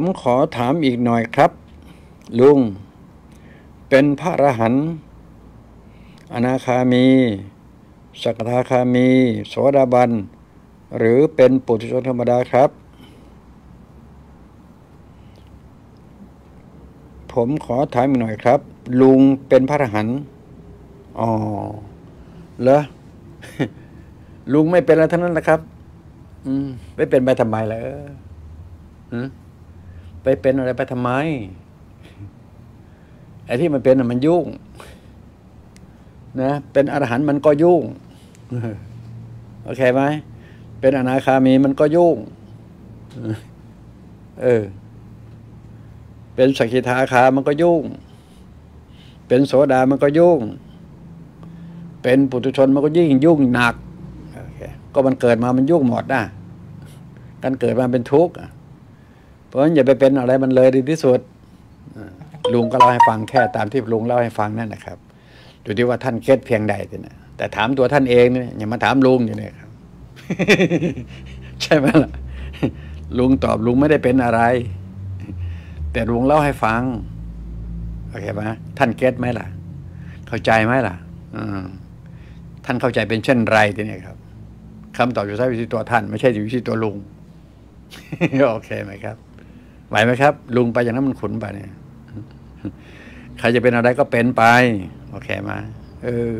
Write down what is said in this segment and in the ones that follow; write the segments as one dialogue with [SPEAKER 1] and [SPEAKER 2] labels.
[SPEAKER 1] ผมขอถามอีกหน่อยครับ ลุง เป็นพระอรหันต์อนาคามี สกทาคามี โสดาบัน หรือเป็นปุถุชนธรรมดาครับ ผมขอถามอีกหน่อยครับ ลุงเป็นพระอรหันต์อ๋อเหรอลุงไม่เป็นอะไรทั้งนั้นนะครับ อืม ไม่เป็นไปทำไมเอออืม ไปเป็นอะไรไปทำไมไอ้ที่มันเป็นน่ะมันยุ่ง นะ เป็นอรหันต์มันก็ยุ่งโอเคไหมเป็นอนาคามีมันก็ยุ่ง เออ เป็นสกิทาคามันก็ยุ่ง เป็นโสดามันก็ยุ่ง เป็นปุถุชนมันก็ยิ่งยุ่งหนักโอเคก็มันเกิดมามันยุ่งหมดนะการเกิดมาเป็นทุกข์ เพราะฉะนั้นอย่าไปเป็นอะไรมันเลยดีที่สุดลุงก็เล่าให้ฟังแค่ตามที่ลุงเล่าให้ฟังนั่นนะครับอยู่ที่ว่าท่านเคล็ดเพียงใดแต่นะแต่ถามตัวท่านเองเนี่ยอย่ามาถามลุงอย่างนี้ครับ ใช่ไหมล่ะลุงตอบลุงไม่ได้เป็นอะไร แต่ลุงเล่าให้ฟังโอเคไหมท่านเก็ตไหมล่ะ เข้าใจไหมล่ะอท่านเข้าใจเป็นเช่นไรทีนี้ครับคำตอบอยู่ที่ตัวท่าน ไม่ใช่อยู่ที่ตัวลุงโอเคไหมครับ ไหวไหมครับ ลุงไปอย่างนั้นมันขุนไปเนี่ยใครจะเป็นอะไรก็เป็นไปโอเคไหมเออ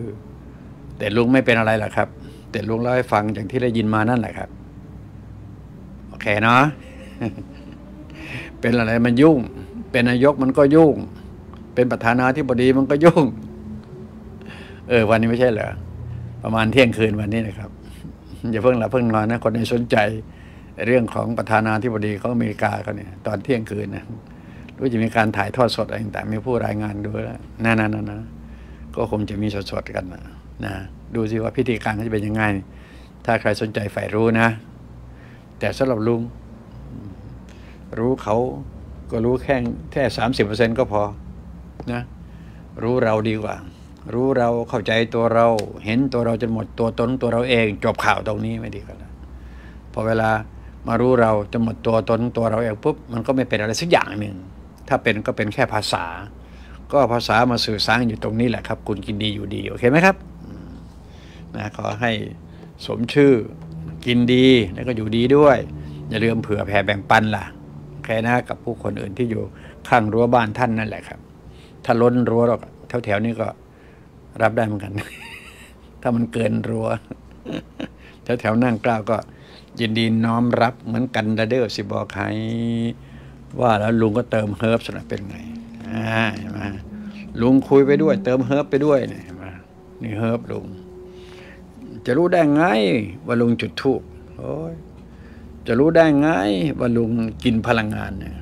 [SPEAKER 1] แต่ลุงไม่เป็นอะไรหรอกครับ แต่ลุงเล่าให้ฟังอย่างที่ได้ยินมานั่นแหละครับโอเคเนาะเป็นอะไรมันยุ่ง เป็นนายกมันก็ยุ่ง เป็นประธานาธิบดีมันก็ยุ่ง เออ วันนี้ไม่ใช่เหรอประมาณเที่ยงคืนวันนี้นะครับ อย่าเพิ่งหลับเพิ่งนอนนะ คนในสนใจ เรื่องของประธานาธิบดีของอเมริกาเขาเนี่ยตอนเที่ยงคืนนะรู้จะมีการถ่ายทอดสดอะไรต่างๆมีผู้รายงานดูแล้วนั่นๆนะก็คงจะมีสดๆกันนะนะดูสิว่าพิธีการเขาจะเป็นยังไง ถ้าใครสนใจใฝ่รู้นะ แต่สำหรับลุง รู้เขาก็รู้แค่แค่สามสิบเปอร์เซ็นก็พอนะรู้เราดีกว่า รู้เราเข้าใจตัวเรา เห็นตัวเราจนหมดตัวตนตัวเราเอง จบข่าวตรงนี้ไม่ดีกว่านะพอเวลา มารู้เราจนหมดตัวตนตัวเราเองปุ๊บมันก็ไม่เป็นอะไรสักอย่างหนึ่งถ้าเป็นก็เป็นแค่ภาษา ก็ภาษามาสื่อสารอยู่ตรงนี้แหละครับ คุณกินดีอยู่ดีโอเคไหมครับนะขอให้สมชื่อกินดีแล้วก็อยู่ดีด้วย อย่าลืมเผื่อแผ่แบ่งปันล่ะโอเคนะกับผู้คนอื่นที่อยู่ข้างรั้วบ้านท่านนั่นแหละครับ ถ้าล้นรั้วหรอกแถวๆนี้ก็รับได้เหมือนกัน ถ้ามันเกินรั้ว แถวๆนั่งกล้าวก็ ยินดีน้อมรับเหมือนกันระเด้อสิบอกใครว่าแล้วลุงก็เติมเฮิร์บสนะเป็นไงอ่าเห็นไหมลุงคุยไปด้วย เติมเฮิร์บไปด้วยเนี่ยเห็นไหมนี่เฮิร์บลุง จะรู้ได้ไงว่าลุงจุดทูบโอ้ยจะรู้ได้ไงว่าลุงกินพลังงานเนี่ย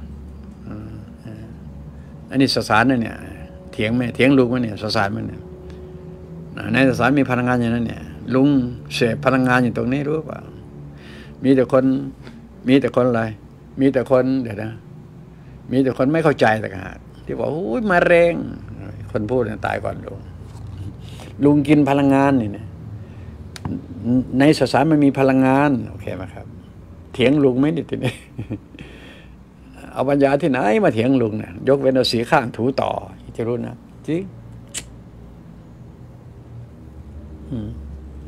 [SPEAKER 1] อันนี้สสารนะเนี่ยเถียงไหมเถียงลุงไหมเนี่ยสสารมันเนี่ยในสสารมีพลังงานอย่างนั้นเนี่ย ลุงเสพพลังงานอยู่ตรงนี้รู้เปล่า มีแต่คน มีแต่คนอะไร มีแต่คนเดี๋ยวนะ มีแต่คนไม่เข้าใจต่างหากที่บอกโอ้ยมาเรงคนพูดเนี่ยตายก่อนลุง ลุงกินพลังงานนี่นะในสสารมันมีพลังงาน โอเคไหมครับ เถียงลุงไหมนี่ทีนี้เอาปัญญาที่ไหนมาเถียงลุงเนี่ยยกเว้นเอาสีข้างถูต่อจะรู้นะจริง